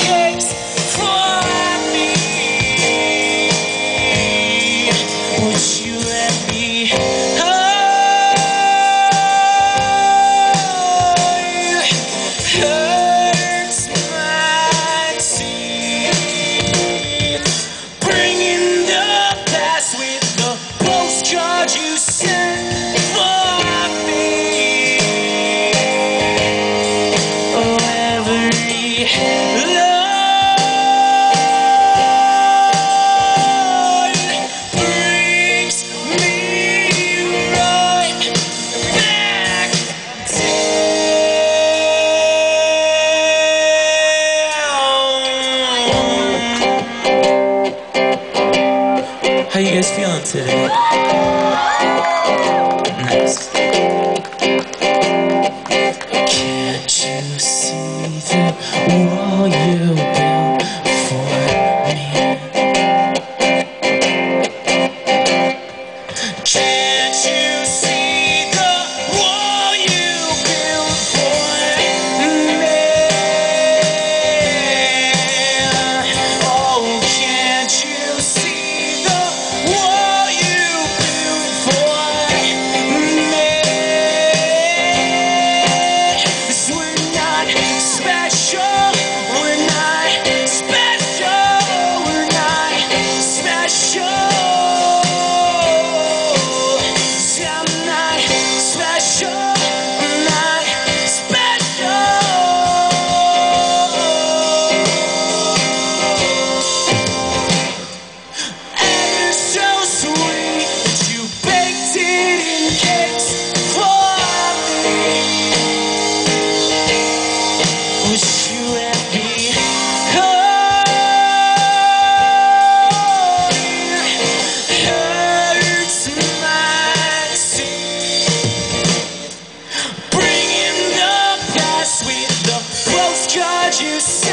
Yeah. Nice. Can't you see through wall? special. We're not special. We're not special. with the close judge you see.